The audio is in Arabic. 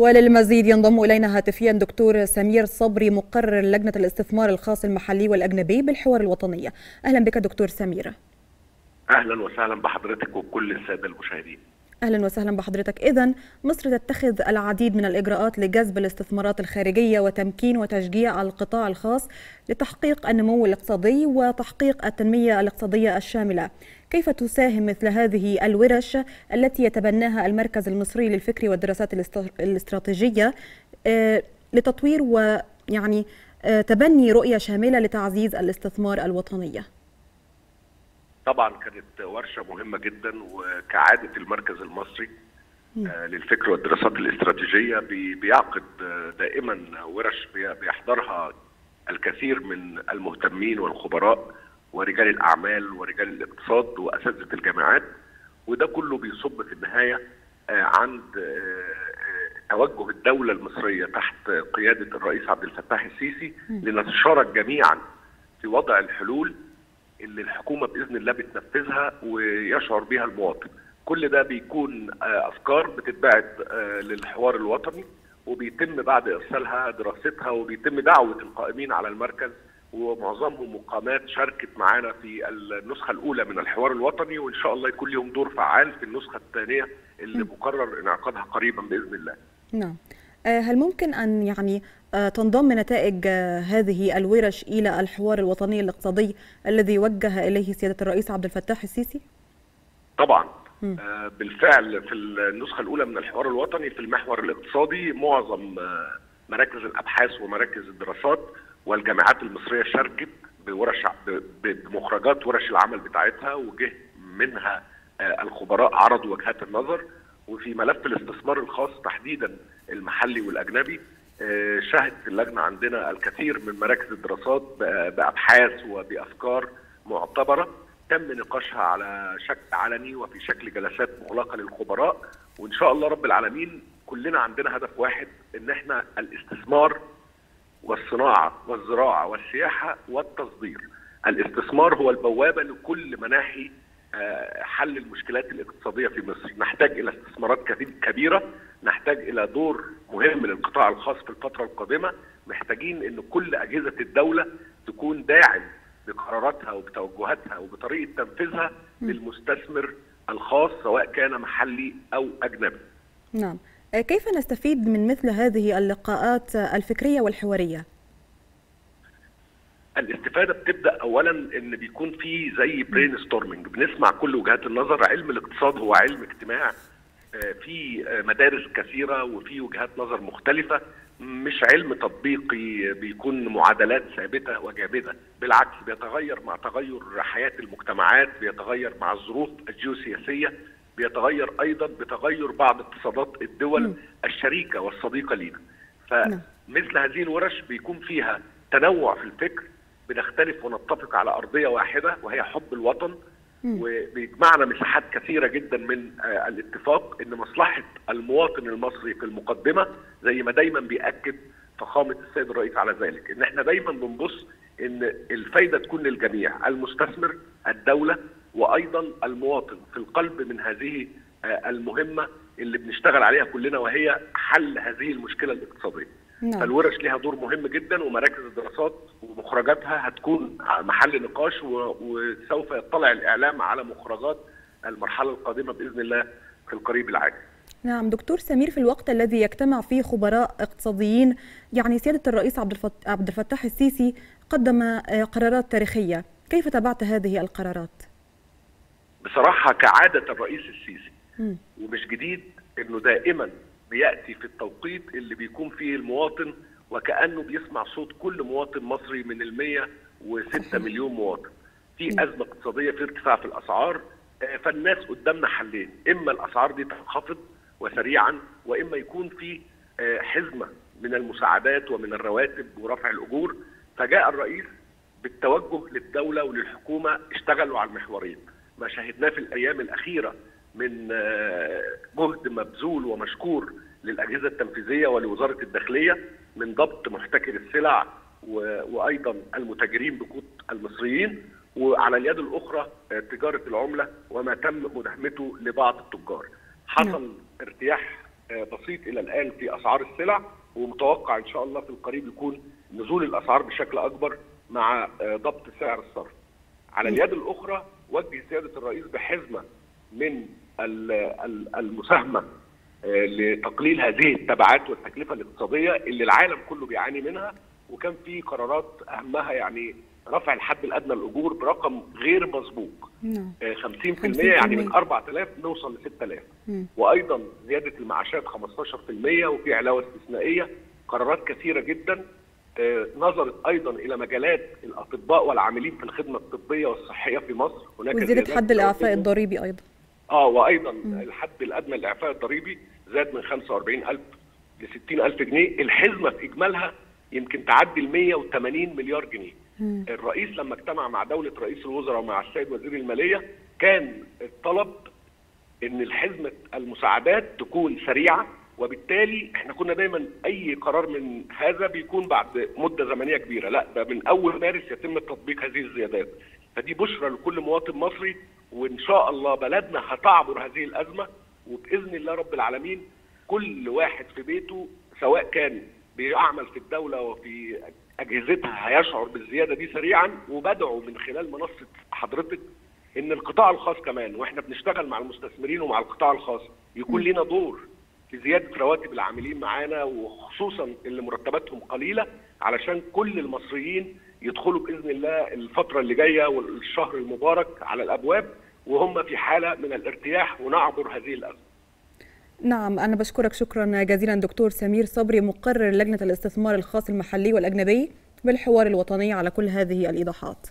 وللمزيد ينضم إلينا هاتفيا دكتور سمير صبري مقرر لجنة الاستثمار الخاص المحلي والأجنبي بالحوار الوطنية. أهلا بك دكتور سمير. أهلا وسهلا بحضرتك وكل السادة المشاهدين. أهلا وسهلا بحضرتك. اذا مصر تتخذ العديد من الإجراءات لجذب الاستثمارات الخارجية وتمكين وتشجيع القطاع الخاص لتحقيق النمو الاقتصادي وتحقيق التنمية الاقتصادية الشاملة. كيف تساهم مثل هذه الورش التي يتبناها المركز المصري للفكر والدراسات الاستراتيجية لتطوير ويعني تبني رؤية شاملة لتعزيز الاستثمار الوطنية؟ طبعا كانت ورشة مهمة جدا وكعادة المركز المصري للفكر والدراسات الاستراتيجية بيعقد دائما ورش بيحضرها الكثير من المهتمين والخبراء ورجال الأعمال ورجال الاقتصاد وأساتذة الجامعات وده كله بيصب في النهاية عند توجه الدولة المصرية تحت قيادة الرئيس عبد الفتاح السيسي لنتشارك جميعا في وضع الحلول اللي الحكومة بإذن الله بتنفذها ويشعر بها المواطن. كل ده بيكون أفكار بتتبعت للحوار الوطني وبيتم بعد إرسالها دراستها وبيتم دعوة القائمين على المركز ومعظمهم مقامات شاركت معانا في النسخة الأولى من الحوار الوطني وإن شاء الله يكون لهم دور فعال في النسخة الثانية اللي مقرر انعقادها قريبا بإذن الله. نعم. هل ممكن أن يعني تنضم نتائج هذه الورش إلى الحوار الوطني الاقتصادي الذي وجه إليه سيادة الرئيس عبد الفتاح السيسي؟ طبعا. بالفعل في النسخة الأولى من الحوار الوطني في المحور الاقتصادي معظم مراكز الأبحاث ومراكز الدراسات والجامعات المصرية شاركت بورش بمخرجات ورش العمل بتاعتها وجه منها الخبراء عرضوا وجهات النظر وفي ملف الاستثمار الخاص تحديدا المحلي والأجنبي شهدت اللجنة عندنا الكثير من مراكز الدراسات بأبحاث وبأفكار معتبرة تم نقاشها على شكل علني وفي شكل جلسات مغلقه للخبراء وإن شاء الله رب العالمين كلنا عندنا هدف واحد إن إحنا الاستثمار والصناعة والزراعة والسياحة والتصدير. الاستثمار هو البوابة لكل مناحي حل المشكلات الاقتصادية في مصر، نحتاج إلى استثمارات كبيرة، نحتاج إلى دور مهم للقطاع الخاص في الفترة القادمة، محتاجين إن كل أجهزة الدولة تكون داعم بقراراتها وبتوجهاتها وبطريقة تنفيذها للمستثمر الخاص سواء كان محلي أو أجنبي. نعم. كيف نستفيد من مثل هذه اللقاءات الفكرية والحوارية؟ الاستفادة بتبدأ اولا إن بيكون في زي brainstorming بنسمع كل وجهات النظر. علم الاقتصاد هو علم اجتماع. في مدارس كثيرة وفي وجهات نظر مختلفة. مش علم تطبيقي بيكون معادلات ثابتة وجامده بالعكس بيتغير مع تغير حياة المجتمعات بيتغير مع الظروف الجيوسياسية بيتغير أيضا بتغير بعض اقتصادات الدول. الشريكة والصديقة لينا. فمثل هذه الورش بيكون فيها تنوع في الفكر بنختلف ونتفق على أرضية واحدة وهي حب الوطن وبيجمعنا مساحات كثيرة جدا من الاتفاق إن مصلحة المواطن المصري في المقدمة زي ما دايما بيأكد فخامة السيد الرئيس على ذلك إن إحنا دايما بنبص إن الفايدة تكون للجميع المستثمر الدولة وأيضا المواطن في القلب من هذه المهمة اللي بنشتغل عليها كلنا وهي حل هذه المشكلة الاقتصادية. نعم. فالورش لها دور مهم جدا ومراكز الدراسات ومخرجاتها هتكون محل نقاش وسوف يطلع الإعلام على مخرجات المرحلة القادمة بإذن الله في القريب العاجل. نعم دكتور سمير في الوقت الذي يجتمع فيه خبراء اقتصاديين يعني سيادة الرئيس عبد الفتاح السيسي قدم قرارات تاريخية، كيف تابعت هذه القرارات؟ بصراحة كعادة الرئيس السيسي م. ومش جديد إنه دائما بيأتي في التوقيت اللي بيكون فيه المواطن وكأنه بيسمع صوت كل مواطن مصري من ال 106 مليون مواطن. في أزمة اقتصادية في ارتفاع في الأسعار. فالناس قدامنا حلين، إما الأسعار دي تنخفض وسريعا وإما يكون في حزمة من المساعدات ومن الرواتب ورفع الأجور. فجاء الرئيس بالتوجه للدولة وللحكومة اشتغلوا على المحورين. ما شاهدناه في الأيام الأخيرة من جهد مبذول ومشكور. للأجهزة التنفيذية ولوزارة الداخلية من ضبط محتكر السلع وأيضا المتاجرين بقوت المصريين وعلى اليد الأخرى تجارة العملة وما تم مداهمته لبعض التجار. حصل ارتياح بسيط إلى الآن في أسعار السلع ومتوقع إن شاء الله في القريب يكون نزول الأسعار بشكل أكبر مع ضبط سعر الصرف. على اليد الأخرى وجه سياده الرئيس بحزمة من المساهمة لتقليل هذه التبعات والتكلفة الاقتصادية اللي العالم كله بيعاني منها وكان في قرارات أهمها يعني رفع الحد الأدنى للأجور برقم غير مسبوق. نعم. 50%, 50% يعني من 4000 نوصل ل 6000 وأيضا زيادة المعاشات 15% وفي علاوة استثنائية. قرارات كثيرة جدا. نظرت أيضا إلى مجالات الأطباء والعاملين في الخدمة الطبية والصحية في مصر. هناك وزيادة حد الإعفاء الضريبي أيضا. آه وأيضا. الحد الأدنى للاعفاء الضريبي زاد من 45000 ل 60000 جنيه الحزمة في إجمالها يمكن تعدي ال 180 مليار جنيه مم. الرئيس لما اجتمع مع دولة رئيس الوزراء ومع السيد وزير المالية كان الطلب إن الحزمة المساعدات تكون سريعة وبالتالي إحنا كنا دايما أي قرار من هذا بيكون بعد مدة زمنية كبيرة لا ده من أول مارس يتم تطبيق هذه الزيادات فدي بشرى لكل مواطن مصري وإن شاء الله بلدنا هتعبر هذه الأزمة وبإذن الله رب العالمين كل واحد في بيته سواء كان بيعمل في الدولة وفي أجهزتها هيشعر بالزيادة دي سريعا وبدعو من خلال منصة حضرتك إن القطاع الخاص كمان وإحنا بنشتغل مع المستثمرين ومع القطاع الخاص يكون لنا دور في زيادة رواتب العاملين معانا وخصوصا اللي مرتباتهم قليلة علشان كل المصريين يدخلوا بإذن الله الفترة اللي جاية والشهر المبارك على الأبواب وهم في حالة من الارتياح ونعبر هذه الأزمة. نعم أنا بشكرك شكرا جزيلا دكتور سمير صبري مقرر لجنة الاستثمار الخاص المحلي والأجنبي بالحوار الوطني على كل هذه الإيضاحات